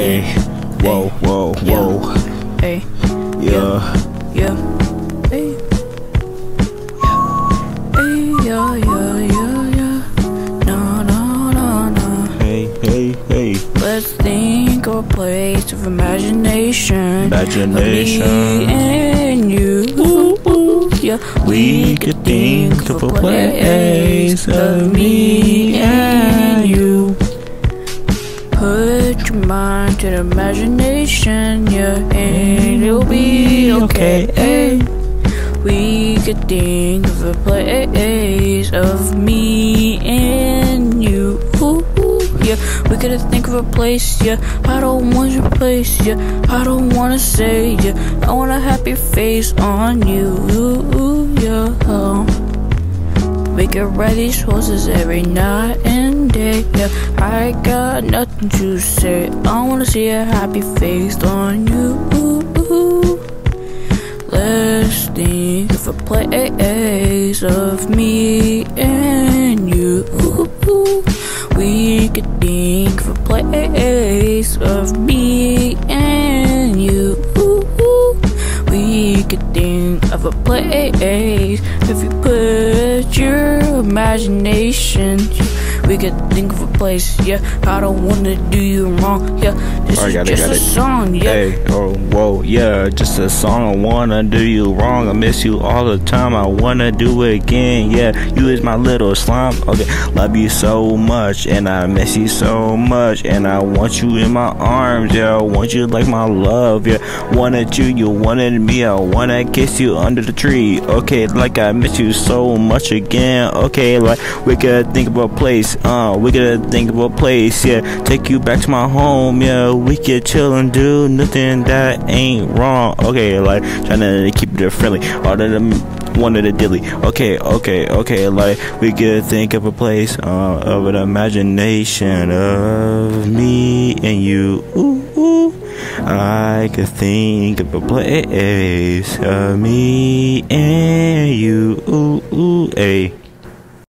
Hey, whoa, whoa, whoa. Hey, Yeah. yeah. Hey. Hey, yeah, yeah, yeah, yeah. No, no, no, no. Hey, hey, hey. Let's think of a place of imagination. Imagination. Of me and you. Ooh, ooh, yeah. We could think of a place of me and you. To the imagination, yeah, and it'll be okay. We could think of a place of me and you. Ooh, yeah, we could think of a place, yeah. I don't want your place, yeah. I don't wanna say, yeah. I want a happy face on you, yeah. Ride these horses every night and day. Yeah, I got nothing to say. I wanna see a happy face on you. Let's think of a place of me and you. We could think of a place of me a place if you put your imagination. We could think of a place, yeah. I don't wanna do you wrong, yeah. This Alright, is got it, just got a it. song, yeah. Hey, oh, whoa, yeah, just a song. I wanna do you wrong. I miss you all the time. I wanna do it again. Yeah, you is my little slime. Okay, love you so much, and I miss you so much, and I want you in my arms. Yeah, I want you like my love. Yeah, wanted you, you wanted me. I wanna kiss you under the tree. Okay, like I miss you so much again. Okay, like we could think of a place. Uh, we could think of a place. Yeah, take you back to my home. Yeah, we could chill and do nothing that ain't wrong. Okay, like trying to keep it friendly. All of them wanted a dilly. Okay, okay, okay. Like we could think of a place uh, of an imagination of me and you. Ooh, ooh. I could think of a place of me and you. Ooh, ooh, hey.